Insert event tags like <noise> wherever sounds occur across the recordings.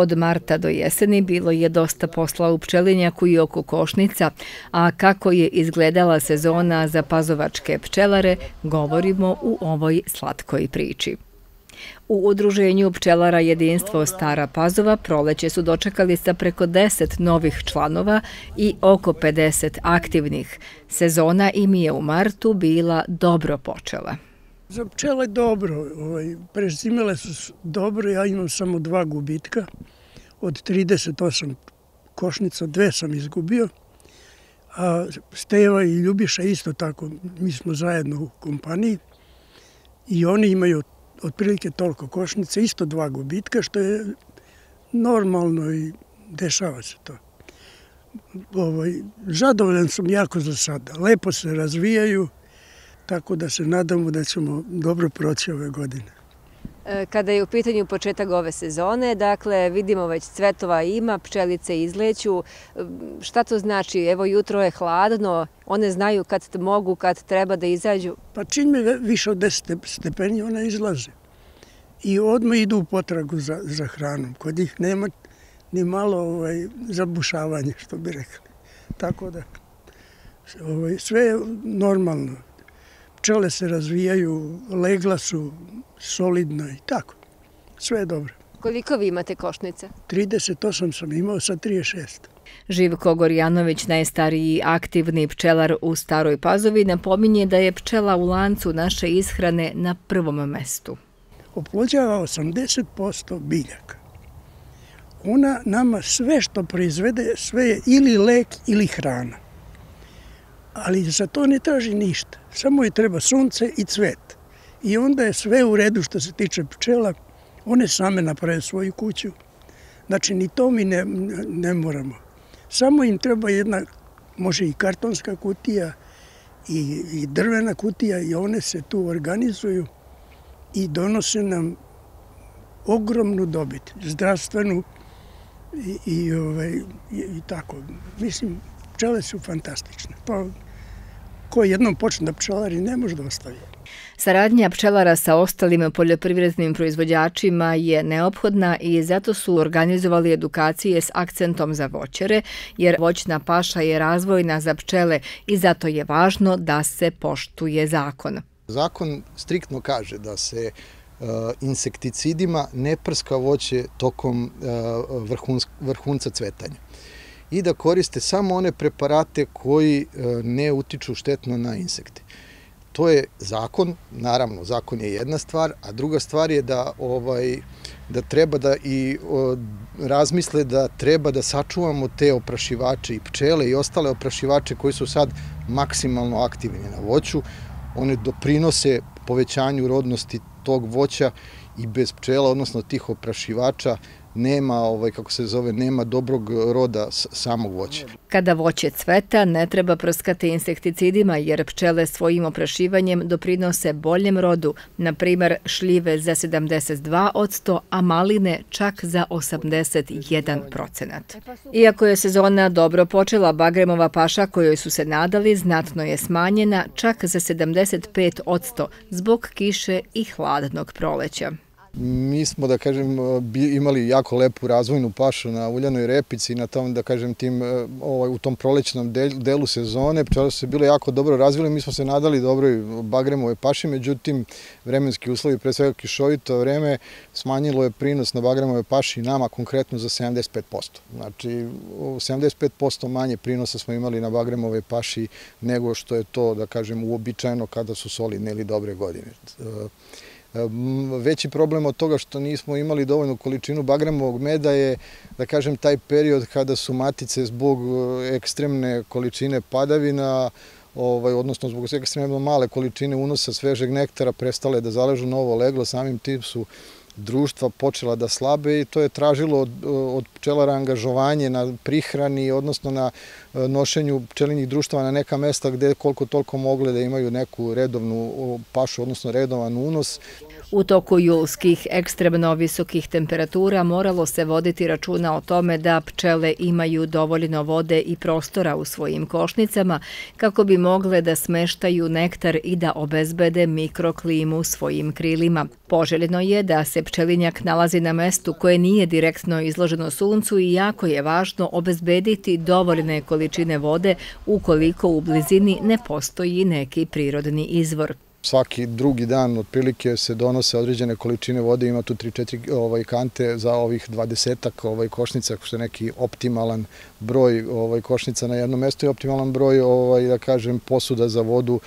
Od marta do jeseni bilo je dosta posla u pčelinjaku i oko košnica, a kako je izgledala sezona za pazovačke pčelare, govorimo u ovoj slatkoj priči. U udruženju pčelara jedinstvo Stara Pazova proleće su dočekali sa preko 10 novih članova i oko 50 aktivnih. Sezona im je u martu bila dobro počela. Za pčele dobro, ovaj, prezimele su dobro, ja imam samo dva gubitka. Od 38 košnica, dve sam izgubio, a Steva i Ljubiša isto tako, mi smo zajedno u kompaniji i oni imaju otprilike toliko košnica, isto dva gubitka, što je normalno i dešava se to. Ovaj, zadovoljan sam jako za sada. Lepo se razvijaju, tako da se nadamo da ćemo dobro proći ove godine. E, kada je u pitanju početak ove sezone, dakle, vidimo već cvetova ima, pčelice izleću. E, šta to znači? Evo, jutro je hladno, one znaju kad mogu, kad treba da izađu. Pa čim je više od 10 stepeni, one izlaze. I odmah idu u potragu za, za hranom. Kod njih nema ni malo ovaj, zabušavanje, što bi rekli. Tako da, ovaj, sve je normalno pčele se razvijaju, legla su solidna i tako. Sve je dobro. Koliko vi imate košnica? 38 sam imao sa 36. Živko Gorjanović, najstariji aktivni pčelar u Staroj Pazovi, napominje da je pčela u lancu naše ishrane na prvom mestu. Oplođava 80% biljaka. Ona nama sve što proizvede, sve je ili lek ili hrana ali za to ne traži ništa. Samo je treba sunce i cvet. I onda je sve u redu što se tiče pčela. One same naprave svoju kuću. Znači, ni to mi ne, ne moramo. Samo im treba jedna, može i kartonska kutija, i, i drvena kutija, i one se tu organizuju i donose nam ogromnu dobit, zdravstvenu i, i, ovaj, i, i tako. Mislim, pčele su fantastične. To ko jednom počne da pčelari ne može da ostavi. Saradnja pčelara sa ostalim poljoprivrednim proizvođačima je neophodna i zato su organizovali edukacije s akcentom za voćere, jer voćna paša je razvojna za pčele i zato je važno da se poštuje zakon. Zakon striktno kaže da se uh, insekticidima ne prska voće tokom uh, vrhunca cvetanja i da koriste samo one preparate koji e, ne utiču štetno na insekte. To je zakon, naravno, zakon je jedna stvar, a druga stvar je da ovaj da treba da i razmisle da treba da sačuvamo te oprašivače i pčele i ostale oprašivače koji su sad maksimalno aktivni na voću. One doprinose povećanju rodnosti tog voća i bez pčela, odnosno tih oprašivača, nema, ovaj, kako se zove, nema dobrog roda samog voća. Kada voće cveta, ne treba prskati insekticidima jer pčele svojim oprašivanjem doprinose boljem rodu, na primer šljive za 72 od 100, a maline čak za 81 procenat. Iako je sezona dobro počela, Bagremova paša kojoj su se nadali znatno je smanjena čak za 75 od 100 zbog kiše i hladnog proleća. Mi smo, da kažem, imali jako lepu razvojnu pašu na uljanoj repici i na tom, da kažem, tim, e, ovaj, u tom prolećnom delu sezone. Pčele se bile jako dobro razvile, mi smo se nadali dobroj bagremove paši, međutim, vremenski uslovi, pre svega kišovito vreme, smanjilo je prinos na bagremove paši nama konkretno za 75%. Znači, 75% manje prinosa smo imali na bagremove paši nego što je to, da kažem, uobičajeno kada su solidne ili dobre godine. Veći problem od toga što nismo imali dovoljnu količinu bagremovog meda je, da kažem, taj period kada su matice zbog e, ekstremne količine padavina, ovaj, odnosno zbog ekstremno male količine unosa svežeg nektara prestale da zaležu novo leglo, samim tim su društva počela da slabe i to je tražilo od, od pčelara angažovanje na prihrani, odnosno na e, nošenju pčelinjih društava na neka mesta gde koliko toliko mogle da imaju neku redovnu pašu, odnosno redovan unos. U toku julskih ekstremno visokih temperatura moralo se voditi računa o tome da pčele imaju dovoljno vode i prostora u svojim košnicama kako bi mogle da smeštaju nektar i da obezbede mikroklimu svojim krilima. Poželjeno je da se pčelinjak nalazi na mestu koje nije direktno izloženo suncu i jako je važno obezbediti dovoljne količine vode ukoliko u blizini ne postoji neki prirodni izvor. Svaki drugi dan otprilike se donose određene količine vode, ima tu 3-4 ovaj, kante za ovih 20 ovaj, košnica, što je neki optimalan broj ovaj, košnica na jednom mestu i optimalan broj, ovaj, da kažem, posuda za vodu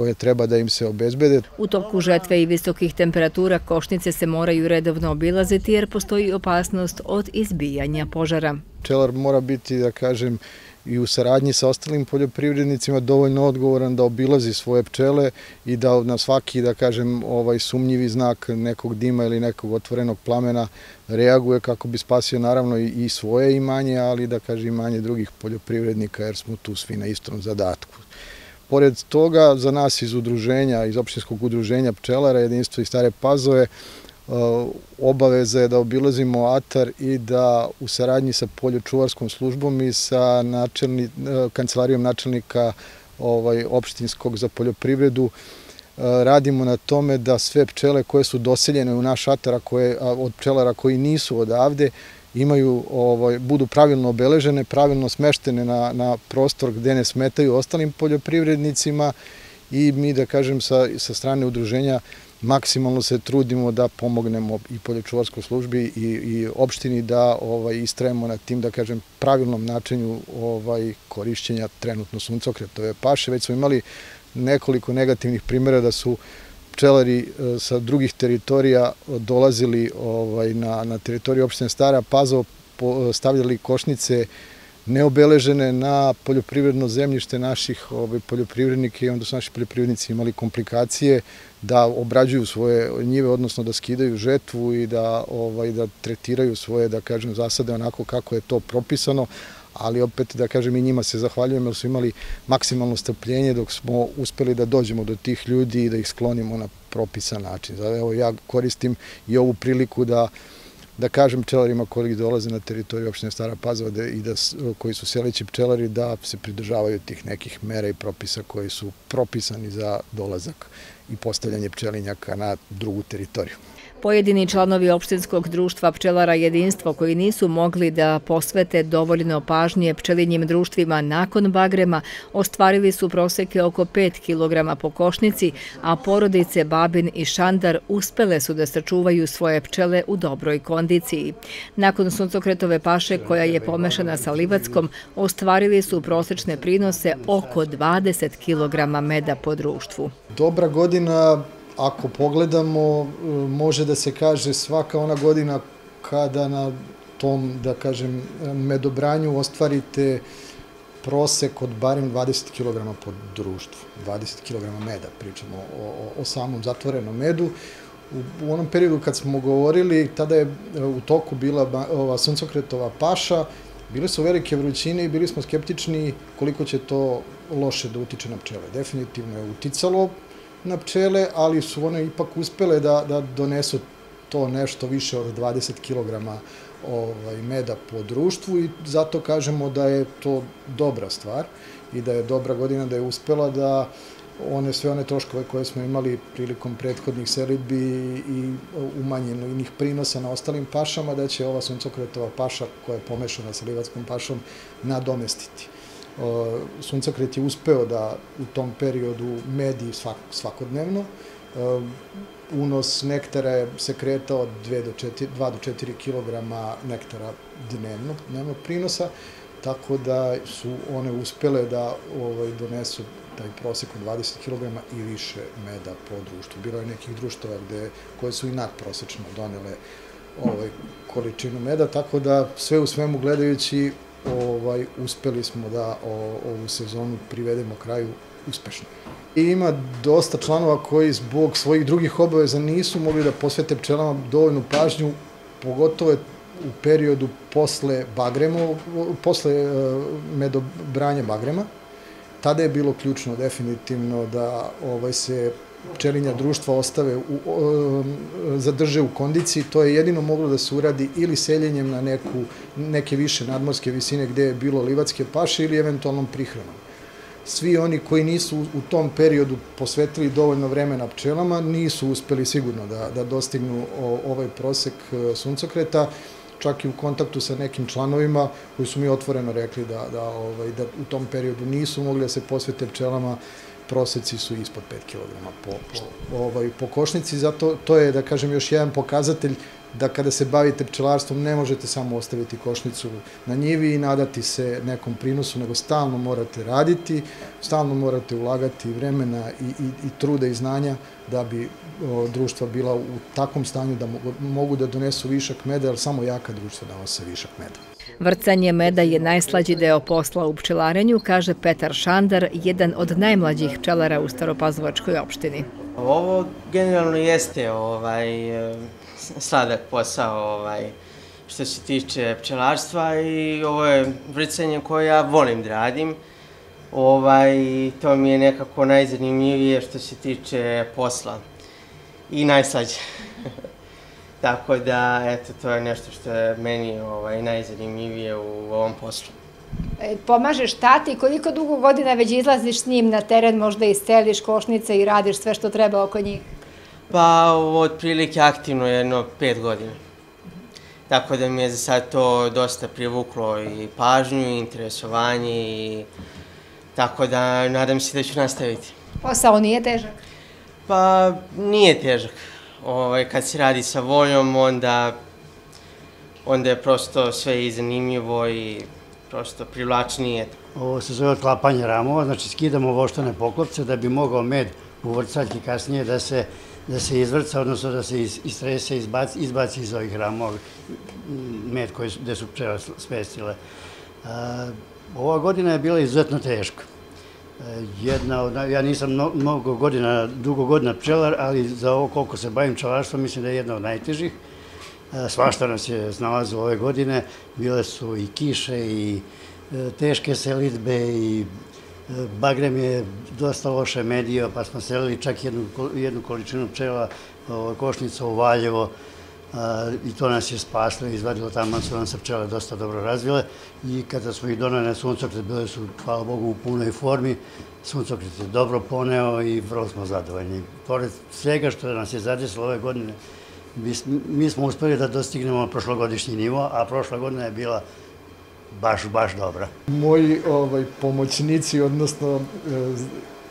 koje treba da im se obezbede. U toku žetve i visokih temperatura košnice se moraju redovno obilaziti jer postoji opasnost od izbijanja požara. Pčelar mora biti, da kažem, i u saradnji sa ostalim poljoprivrednicima dovoljno odgovoran da obilazi svoje pčele i da na svaki, da kažem, ovaj sumnjivi znak nekog dima ili nekog otvorenog plamena reaguje kako bi spasio naravno i svoje imanje, ali da kaže imanje drugih poljoprivrednika jer smo tu svi na istom zadatku. Pored toga, za nas iz udruženja, iz opštinskog udruženja pčelara, jedinstvo i stare pazove, Uh, obaveza je da obilazimo atar i da u saradnji sa poljočuvarskom službom i sa načelni, uh, kancelarijom načelnika ovaj, opštinskog za poljoprivredu uh, radimo na tome da sve pčele koje su doseljene u naš atar, koje, od pčelara koji nisu odavde, imaju, ovaj, budu pravilno obeležene, pravilno smeštene na, na prostor gde ne smetaju ostalim poljoprivrednicima i mi, da kažem, sa, sa strane udruženja maksimalno se trudimo da pomognemo i poljočuvarskoj službi i, i opštini da ovaj, istrajemo na tim, da kažem, pravilnom načinu ovaj, korišćenja trenutno suncokretove paše. Već smo imali nekoliko negativnih primjera da su pčelari e, sa drugih teritorija dolazili ovaj, na, na teritoriju opštine Stara Pazo, stavljali košnice neobeležene na poljoprivredno zemljište naših ovaj, poljoprivrednika i onda su naši poljoprivrednici imali komplikacije da obrađuju svoje njive, odnosno da skidaju žetvu i da, ovaj, da tretiraju svoje, da kažem, zasade onako kako je to propisano, ali opet da kažem i njima se zahvaljujem jer su imali maksimalno strpljenje dok smo uspeli da dođemo do tih ljudi i da ih sklonimo na propisan način. Evo ja koristim i ovu priliku da da kažem pčelarima koji dolaze na teritoriju opštine Stara Pazova da, i da, koji su selići pčelari da se pridržavaju tih nekih mera i propisa koji su propisani za dolazak i postavljanje pčelinjaka na drugu teritoriju. Pojedini članovi opštinskog društva pčelara jedinstvo koji nisu mogli da posvete dovoljno pažnje pčelinjim društvima nakon bagrema ostvarili su proseke oko 5 kg po košnici, a porodice Babin i Šandar uspele su da sačuvaju svoje pčele u dobroj kondiciji. Nakon suncokretove paše koja je pomešana sa livackom, ostvarili su prosečne prinose oko 20 kg meda po društvu. Dobra godina ako pogledamo, e, može da se kaže svaka ona godina kada na tom, da kažem, medobranju ostvarite prosek od barem 20 kg po društvu, 20 kg meda, pričamo o, o, o samom zatvorenom medu. U, u onom periodu kad smo govorili, tada je e, u toku bila ova suncokretova paša, bile su velike vrućine i bili smo skeptični koliko će to loše da utiče na pčele. Definitivno je uticalo, na pčele, ali su one ipak uspele da, da donesu to nešto više od 20 kg ovaj, meda po društvu i zato kažemo da je to dobra stvar i da je dobra godina da je uspela da one sve one troškove koje smo imali prilikom prethodnih selitbi i umanjenih prinosa na ostalim pašama, da će ova suncokretova paša koja je pomešana sa livatskom pašom nadomestiti. Suncokret je uspeo da u tom periodu medi svak, svakodnevno. Unos nektara je se kretao od 2 do 4, 2 do 4 kg nektara dnevno, dnevno prinosa, tako da su one uspele da ovaj, donesu taj prosek od 20 kg i više meda po društvu. Bilo je nekih društava gde, koje su i nadprosečno donele ovaj, količinu meda, tako da sve u svemu gledajući ovaj, uspeli smo da o, ovu sezonu privedemo kraju uspešno. I ima dosta članova koji zbog svojih drugih obaveza nisu mogli da posvete pčelama dovoljnu pažnju, pogotovo u periodu posle bagremo, posle uh, medobranja bagrema. Tada je bilo ključno definitivno da ovaj se pčelinja društva ostave, u, zadrže u kondiciji, to je jedino moglo da se uradi ili seljenjem na neku, neke više nadmorske visine gde je bilo livatske paše ili eventualnom prihranom. svi oni koji nisu u tom periodu posvetili dovoljno vremena pčelama nisu uspeli sigurno da, da dostignu ovaj prosek e, suncokreta čak i u kontaktu sa nekim članovima koji su mi otvoreno rekli da, da, ovaj, da u tom periodu nisu mogli da se posvete pčelama, proseci su ispod 5 kg po, po, ovaj, po košnici, zato to je, da kažem, još jedan pokazatelj da kada se bavite pčelarstvom ne možete samo ostaviti košnicu na njivi i nadati se nekom prinosu, nego stalno morate raditi, stalno morate ulagati vremena i, i, i truda i znanja da bi o, društva bila u takvom stanju da mogu, mogu da donesu višak meda, jer samo jaka društva donose višak meda. Vrcanje meda je najslađi deo posla u pčelarenju, kaže Petar Šandar, jedan od najmlađih pčelara u Staropazovačkoj opštini. Ovo generalno jeste ovaj, sladak posao ovaj, što se tiče pčelarstva i ovo je vrcanje koje ja volim da radim. Ovaj, to mi je nekako najzanimljivije što se tiče posla i najslađe. <laughs> Tako da, eto, to je nešto što je meni ovaj, najzanimljivije u ovom poslu. E, pomažeš tati, koliko dugo godina već izlaziš s njim na teren, možda isceliš košnice i radiš sve što treba oko njih? Pa, otprilike aktivno jedno pet godina. Tako da mi je za sad to dosta privuklo i pažnju, i interesovanje i tako da nadam se da ću nastaviti. Posao nije težak? Pa, nije težak. Ovaj, kad se radi sa voljom, onda, onda je prosto sve i zanimljivo i prosto privlačnije. Ovo se zove otklapanje ramova, znači skidamo voštane poklopce da bi mogao med u vrcaljki kasnije da se da se izvrca, odnosno da se istrese, izbaci, izbaci iz ovih ramova med koji gde su pčela spestile. ova godina je bila izuzetno teška. Jedna od, ja nisam mnogo godina, dugo godina pčelar, ali za ovo koliko se bavim pčelarstvom mislim da je jedna od najtežih. Svašta nas je znalazilo ove godine, bile su i kiše i e, teške selitbe i Bagrem je dosta loše medio, pa smo selili čak jednu, jednu količinu pčela, košnica u Valjevo, i to nas je spaslo i izvadilo tamo, su nam se pčele dosta dobro razvile i kada smo ih donali na suncokret, bile su, hvala Bogu, u punoj formi, suncokret je dobro poneo i vrlo smo zadovoljni. Pored svega što nas je zadesilo ove godine, mi smo uspeli da dostignemo prošlogodišnji nivo, a prošla godina je bila baš, baš dobra. Moji ovaj, pomoćnici, odnosno e,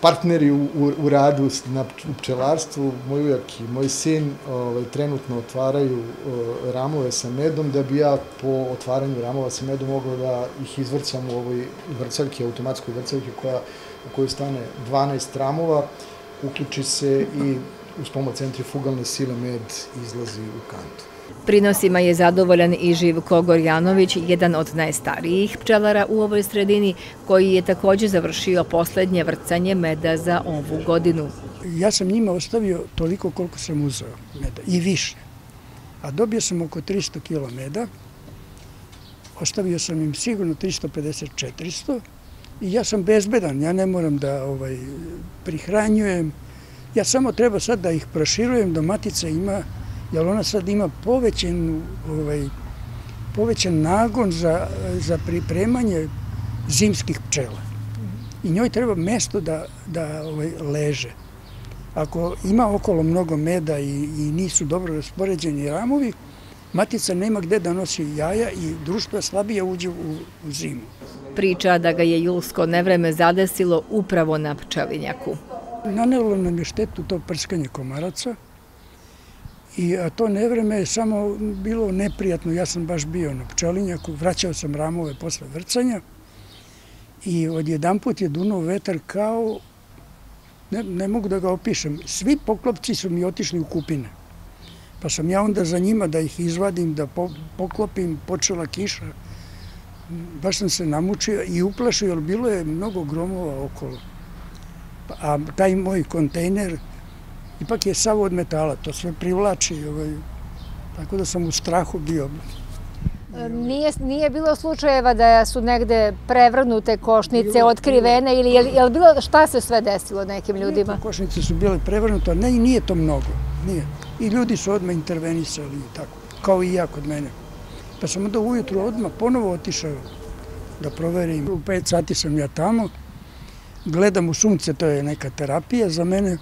partneri u, u, u radu na pčelarstvu, moj ujak i moj sin ovaj, trenutno otvaraju o, ramove sa medom, da bi ja po otvaranju ramova sa medom mogao da ih izvrcam u ovoj vrcaljki, automatskoj vrcaljki koja, u kojoj stane 12 ramova, uključi se i uz pomoć centrifugalne sile med izlazi u kantu. Prinosima je zadovoljan i Živko Gorjanović, jedan od najstarijih pčelara u ovoj sredini, koji je takođe završio poslednje vrcanje meda za ovu godinu. Ja sam njima ostavio toliko koliko sam uzeo meda i više. A dobio sam oko 300 kg meda, ostavio sam im sigurno 350-400 i ja sam bezbedan, ja ne moram da ovaj, prihranjujem, ja samo treba sad da ih proširujem, da matica ima jer ona sad ima povećen, ovaj, povećan nagon za, za pripremanje zimskih pčela. I njoj treba mesto da, da ovaj, leže. Ako ima okolo mnogo meda i, i nisu dobro raspoređeni ramovi, matica nema gde da nosi jaja i društvo slabije uđe u, u zimu. Priča da ga je julsko nevreme zadesilo upravo na pčelinjaku. Nanelo nam je štetu to prskanje komaraca, I a to nevreme je samo bilo neprijatno. Ja sam baš bio na pčelinjaku, vraćao sam ramove posle vrcanja i odjedan put je dunuo vetar kao, ne, ne mogu da ga opišem, svi poklopci su mi otišli u kupine. Pa sam ja onda za njima da ih izvadim, da po, poklopim, počela kiša. Baš sam se namučio i uplašio, jer bilo je mnogo gromova okolo. Pa, a taj moj kontejner ipak je sav od metala, to sve privlači, ovaj, tako da sam u strahu bio. Nije, nije bilo slučajeva da su negde prevrnute košnice, bilo, otkrivene ili je, je bilo šta se sve desilo nekim ljudima? Nije, košnice su bile prevrnute, ne i nije to mnogo, nije. I ljudi su odmah intervenisali i tako, kao i ja kod mene. Pa sam onda ujutru odmah ponovo otišao da proverim. U pet sati sam ja tamo, gledam u sunce, to je neka terapija za mene.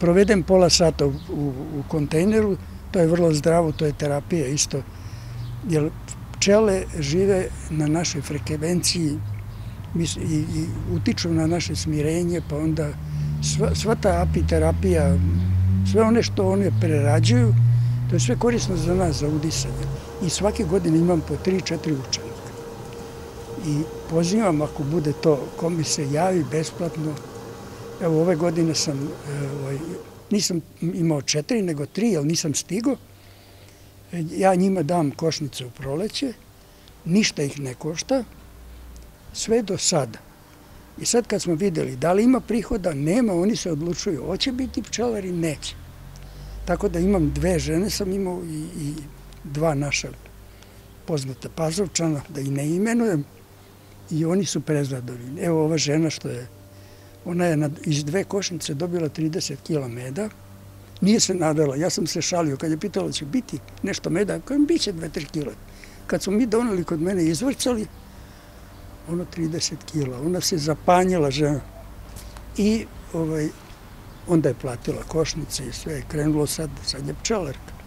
Provedem pola sata u, u, u kontejneru, to je vrlo zdravo, to je terapija isto. Jer pčele žive na našoj frekvenciji i, i utiču na naše smirenje, pa onda sva, sva ta apiterapija, sve one što one prerađuju, to je sve korisno za nas, za udisanje. I svake godine imam po 3-4 učenika. I pozivam ako bude to, ko mi se javi besplatno. Evo ove godine sam, ovaj, nisam imao četiri, nego tri, jer nisam stigo. Ja njima dam košnice u proleće, ništa ih ne košta, sve do sada. I sad kad smo videli da li ima prihoda, nema, oni se odlučuju, hoće biti pčelari, neće. Tako da imam dve žene, sam imao i, i dva naša poznata pazovčana, da i ne imenujem, i oni su prezadovoljni. Evo ova žena što je, ona je iz dve košnice dobila 30 kila meda, nije se nadala, ja sam se šalio, kad je pitala će biti nešto meda, kojem bit će 2-3 kila. Kad smo mi doneli kod mene izvrcali, ono 30 kila, ona se zapanjila žena. I ovaj, onda je platila košnice i sve. Je krenulo sad, sad je pčelarka.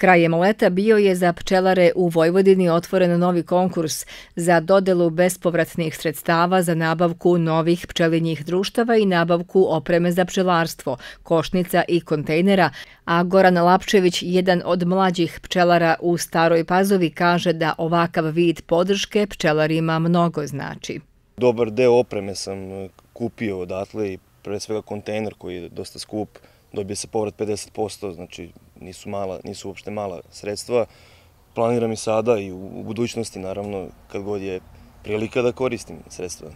Krajem leta bio je za pčelare u Vojvodini otvoren novi konkurs za dodelu bespovratnih sredstava za nabavku novih pčelinjih društava i nabavku opreme za pčelarstvo, košnica i kontejnera, a Goran Lapčević, jedan od mlađih pčelara u Staroj Pazovi, kaže da ovakav vid podrške pčelarima mnogo znači. Dobar deo opreme sam kupio odatle i pre svega kontejner koji je dosta skup, dobije se povrat 50%, znači nisu, mala, nisu uopšte mala sredstva. Planiram i sada i u, budućnosti, naravno, kad god je prilika da koristim sredstva.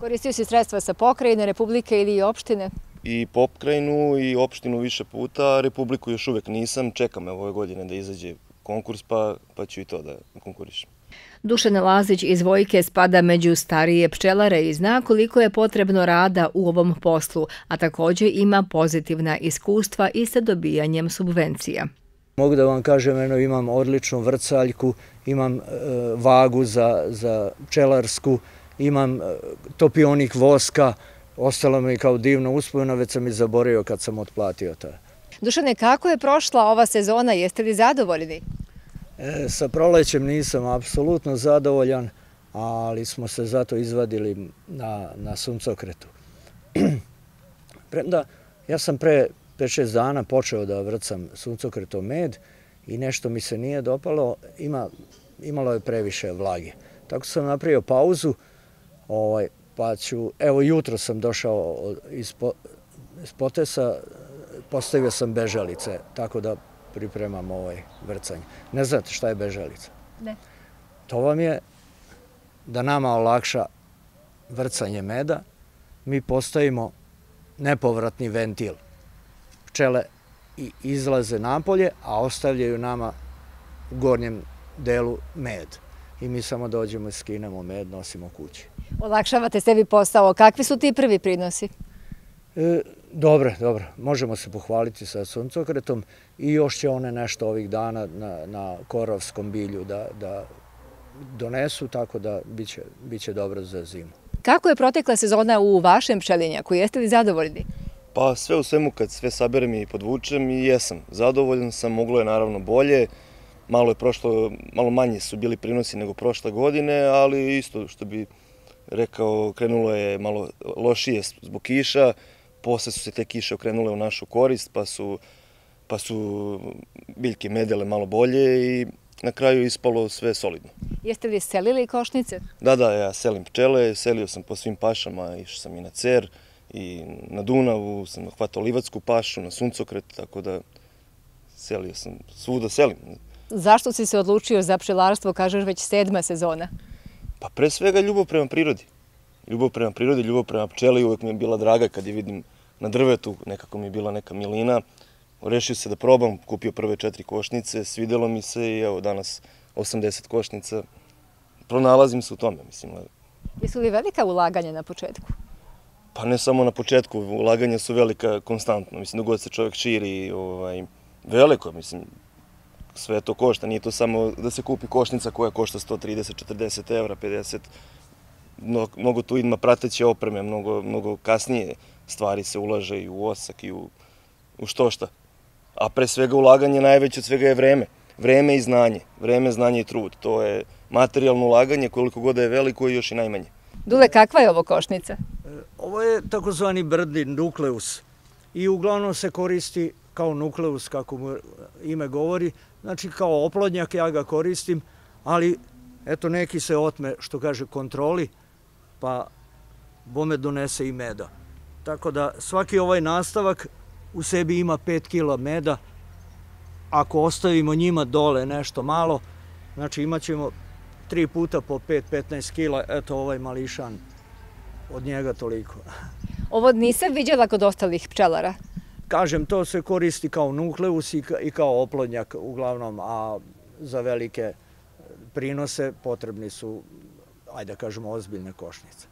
Koristio si sredstva sa pokrajine, republike ili opštine? I pokrajinu i opštinu više puta, republiku još uvek nisam. Čekam ove godine da izađe konkurs, pa, pa ću i to da konkurišem. Dušan Lazić iz Vojke spada među starije pčelare i zna koliko je potrebno rada u ovom poslu, a takođe ima pozitivna iskustva i sa dobijanjem subvencija. Mogu da vam kažem, eno, imam odličnu vrcaljku, imam e, vagu za, za pčelarsku, imam e, topionik voska, ostalo mi kao divno uspojeno, već sam i zaborio kad sam otplatio to. Dušane, kako je prošla ova sezona? Jeste li zadovoljni? E, sa prolećem nisam apsolutno zadovoljan, ali smo se zato izvadili na, na suncokretu. <clears throat> Premda, ja sam pre 5-6 dana počeo da vrcam suncokretom med i nešto mi se nije dopalo, ima, imalo je previše vlage. Tako sam napravio pauzu, ovaj, pa ću, evo jutro sam došao iz, iz potesa, postavio sam bežalice, tako da pripremam ovaj vrcanje. Ne znate šta je bežalica? Ne. To vam je da nama olakša vrcanje meda, mi postavimo nepovratni ventil. Pčele izlaze napolje, a ostavljaju nama u gornjem delu med. I mi samo dođemo i skinemo med, nosimo kući. Olakšavate sebi posao. Kakvi su ti prvi prinosi? E, Dobre, dobro. Možemo se pohvaliti sa suncokretom i još će one nešto ovih dana na, na korovskom bilju da, da donesu, tako da biće, biće dobro za zimu. Kako je protekla sezona u vašem pčelinjaku? Jeste li zadovoljni? Pa sve u svemu kad sve saberem i podvučem i jesam. Zadovoljan sam, moglo je naravno bolje. Malo je prošlo, malo manje su bili prinosi nego prošle godine, ali isto što bi rekao, krenulo je malo lošije zbog kiša posle su se te kiše okrenule u našu korist, pa su, pa su biljke medele malo bolje i na kraju ispalo sve solidno. Jeste li selili košnice? Da, da, ja selim pčele, selio sam po svim pašama, išao sam i na Cer, i na Dunavu, sam hvatao Livatsku pašu, na Suncokret, tako da selio sam, svuda selim. Zašto si se odlučio za pčelarstvo, kažeš već sedma sezona? Pa pre svega ljubav prema prirodi ljubav prema prirodi, ljubav prema pčeli uvek mi je bila draga kad je vidim na drvetu, nekako mi je bila neka milina. Rešio se da probam, kupio prve četiri košnice, svidelo mi se i evo danas 80 košnica. Pronalazim se u tome, mislim. Jesu li velika ulaganja na početku? Pa ne samo na početku, ulaganja su velika konstantno. Mislim, da god se čovjek širi, ovaj, veliko, mislim, sve to košta. Nije to samo da se kupi košnica koja košta 130, 40 evra, 50 mnogo tu ima prateće opreme, mnogo, mnogo kasnije stvari se ulaže i u osak i u, u što šta. A pre svega ulaganje najveće od svega je vreme. Vreme i znanje. Vreme, znanje i trud. To je materijalno ulaganje koliko god da je veliko i još i najmanje. Dule, kakva je ovo košnica? Ovo je takozvani brdi nukleus i uglavnom se koristi kao nukleus, kako mu ime govori, znači kao oplodnjak ja ga koristim, ali eto neki se otme, što kaže, kontroli, pa bome donese i meda. Tako da svaki ovaj nastavak u sebi ima 5 kila meda, ako ostavimo njima dole nešto malo, znači imat ćemo 3 puta po 5-15 kila, eto ovaj mališan, od njega toliko. <laughs> Ovo nisam vidjela kod ostalih pčelara. Kažem, to se koristi kao nukleus i kao oplodnjak uglavnom, a za velike prinose potrebni su, ajde da kažemo, ozbiljne košnice.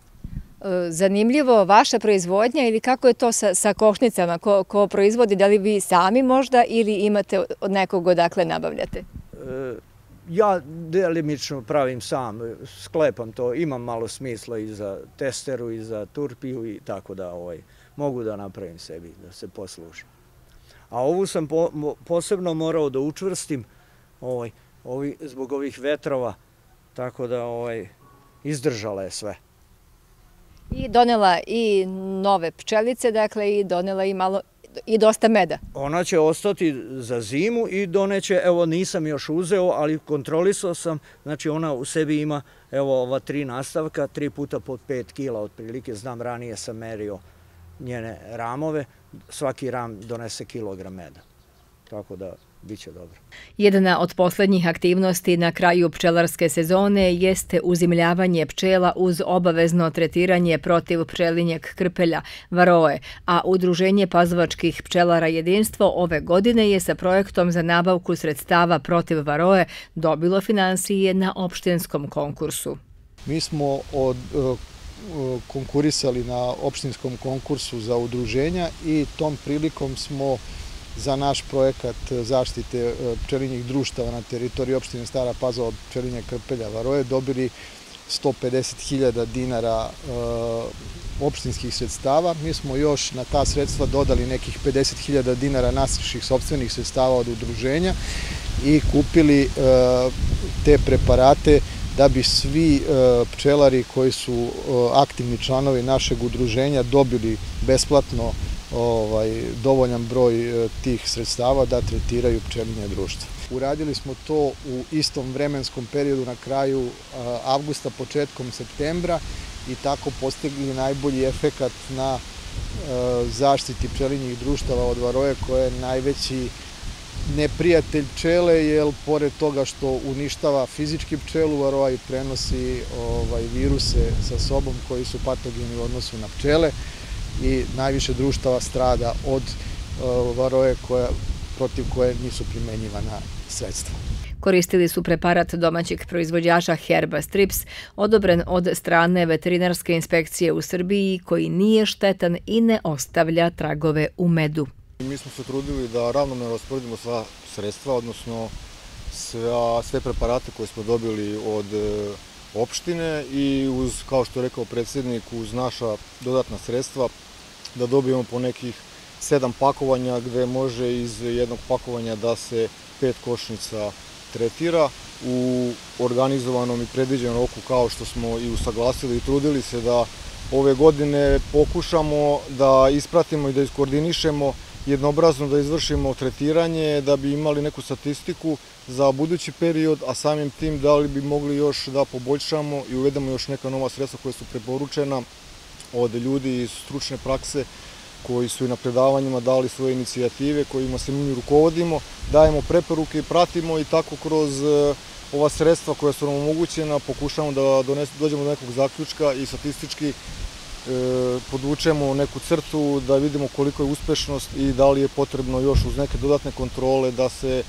E, zanimljivo, vaša proizvodnja ili kako je to sa, sa košnicama? Ko, ko proizvodi, da li vi sami možda ili imate od nekog odakle nabavljate? E, ja delimično pravim sam, sklepam to, imam malo smisla i za testeru i za turpiju i tako da ovaj, mogu da napravim sebi, da se poslužim. A ovu sam po, mo, posebno morao da učvrstim ovaj, ovi, zbog ovih vetrova, tako da ovaj, izdržala je sve. I donela i nove pčelice, dakle, i donela i malo i dosta meda. Ona će ostati za zimu i doneće, evo nisam još uzeo, ali kontrolisao sam, znači ona u sebi ima, evo ova tri nastavka, tri puta po pet kila, otprilike, znam ranije sam merio njene ramove, svaki ram donese kilogram meda. Tako da biće dobro. Jedna od poslednjih aktivnosti na kraju pčelarske sezone jeste uzimljavanje pčela uz obavezno tretiranje protiv pčelinjeg krpelja, varoe, a Udruženje pazovačkih pčelara jedinstvo ove godine je sa projektom za nabavku sredstava protiv varoe dobilo financije na opštinskom konkursu. Mi smo od e, konkurisali na opštinskom konkursu za udruženja i tom prilikom smo za naš projekat zaštite e, pčelinjih društava na teritoriji opštine Stara Pazova od pčelinja Krpelja Varoje dobili 150.000 dinara e, opštinskih sredstava. Mi smo još na ta sredstva dodali nekih 50.000 dinara naših sobstvenih sredstava od udruženja i kupili e, te preparate da bi svi pčelari koji su aktivni članovi našeg udruženja dobili besplatno ovaj, dovoljan broj e, tih sredstava da tretiraju pčelinje društva. Uradili smo to u istom vremenskom periodu na kraju e, avgusta, početkom septembra i tako postigli najbolji efekat na e, zaštiti pčelinjih društava od varoje koje je najveći neprijatelj pčele, jer pored toga što uništava fizički pčelu, varoa i prenosi ovaj, viruse sa sobom koji su patogeni u odnosu na pčele i najviše društava strada od uh, varoje koja, protiv koje nisu primenjivana sredstva. Koristili su preparat domaćeg proizvođača Herba Strips, odobren od strane veterinarske inspekcije u Srbiji, koji nije štetan i ne ostavlja tragove u medu. Mi smo se trudili da ravnomjerno rasporedimo sva sredstva, odnosno sve, sve preparate koje smo dobili od uh, opštine i uz, kao što je rekao predsjednik, uz naša dodatna sredstva da dobijemo po nekih sedam pakovanja gde može iz jednog pakovanja da se pet košnica tretira u organizovanom i predviđenom roku kao što smo i usaglasili i trudili se da ove godine pokušamo da ispratimo i da iskoordinišemo jednobrazno da izvršimo tretiranje, da bi imali neku statistiku za budući period, a samim tim da li bi mogli još da poboljšamo i uvedemo još neka nova sredstva koja su preporučena od ljudi iz stručne prakse koji su i na predavanjima dali svoje inicijative, kojima se mi rukovodimo, dajemo preporuke i pratimo i tako kroz e, ova sredstva koja su nam omogućena pokušamo da dođemo do nekog zaključka i statistički e, podvučemo neku crtu da vidimo koliko je uspešnost i da li je potrebno još uz neke dodatne kontrole da se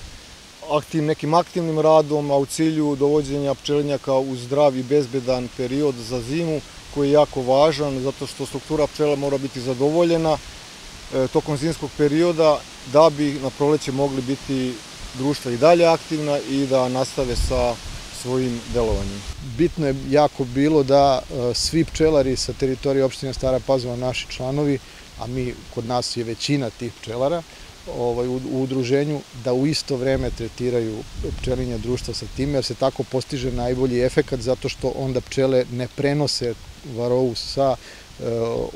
aktiv, nekim aktivnim radom, a u cilju dovođenja pčelinjaka u zdrav i bezbedan period za zimu, koji je jako važan zato što struktura pčela mora biti zadovoljena e, tokom zimskog perioda da bi na proleće mogli biti društva i dalje aktivna i da nastave sa svojim delovanjem. Bitno je jako bilo da svi pčelari sa teritorije opštine Stara Pazova, naši članovi, a mi, kod nas je većina tih pčelara, ovaj, u, u udruženju da u isto vreme tretiraju pčelinje društva sa tim, jer se tako postiže najbolji efekat zato što onda pčele ne prenose varovu sa e,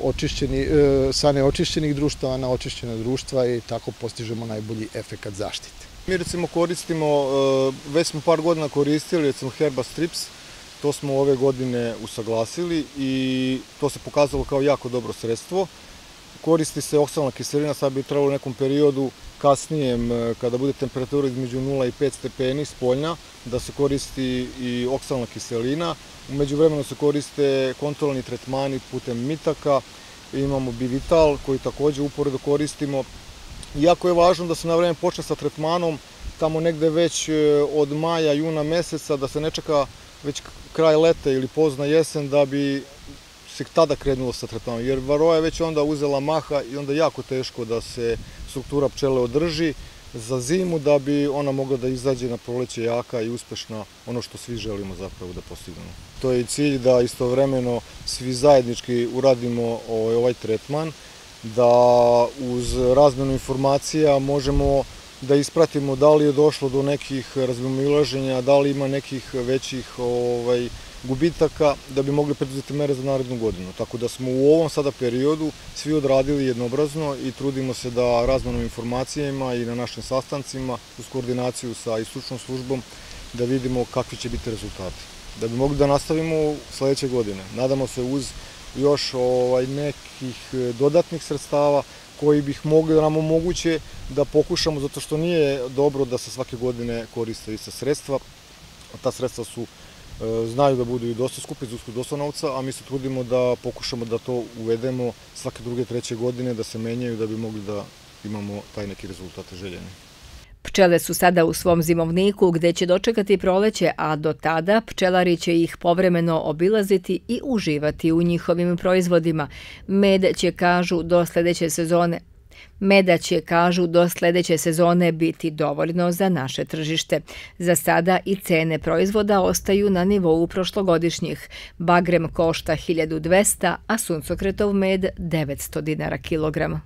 očišćeni, e, sa neočišćenih društava na očišćene društva i tako postižemo najbolji efekat zaštite. Mi recimo koristimo, e, već smo par godina koristili recimo Herba Strips, to smo ove godine usaglasili i to se pokazalo kao jako dobro sredstvo koristi se oksalna kiselina, sad bi trebalo u nekom periodu kasnijem, e, kada bude temperatura između 0 i 5 stepeni spoljna, da se koristi i oksalna kiselina. Umeđu vremenu se koriste kontrolni tretmani putem mitaka, imamo Bivital koji takođe uporedo koristimo. Iako je važno da se na vreme počne sa tretmanom, tamo negde već e, od maja, juna meseca, da se ne čeka već kraj leta ili pozna jesen da bi se tada krenulo sa tretmanom, jer varoja je već onda uzela maha i onda jako teško da se struktura pčele održi za zimu da bi ona mogla da izađe na proleće jaka i uspešna ono što svi želimo zapravo da postignemo. To je i cilj da istovremeno svi zajednički uradimo ovaj, ovaj tretman, da uz razmenu informacija možemo da ispratimo da li je došlo do nekih razvomilaženja, da li ima nekih većih ovaj, gubitaka da bi mogli preduzeti mere za narednu godinu. Tako da smo u ovom sada periodu svi odradili jednobrazno i trudimo se da razmanom informacijama i na našim sastancima uz koordinaciju sa istručnom službom da vidimo kakvi će biti rezultati. Da bi mogli da nastavimo sledeće godine. Nadamo se uz još ovaj, nekih dodatnih sredstava koji bih mogli da nam omoguće da pokušamo, zato što nije dobro da se svake godine koriste ista sredstva. Ta sredstva su znaju da budu i dosta skupi, izusku dosta novca, a mi se trudimo da pokušamo da to uvedemo svake druge, treće godine, da se menjaju da bi mogli da imamo taj neki rezultat željeni. Pčele su sada u svom zimovniku gde će dočekati proleće, a do tada pčelari će ih povremeno obilaziti i uživati u njihovim proizvodima. Med će, kažu, do sledeće sezone Meda će, kažu, do sledeće sezone biti dovoljno za naše tržište. Za sada i cene proizvoda ostaju na nivou prošlogodišnjih. Bagrem košta 1200, a suncokretov med 900 dinara kilogram.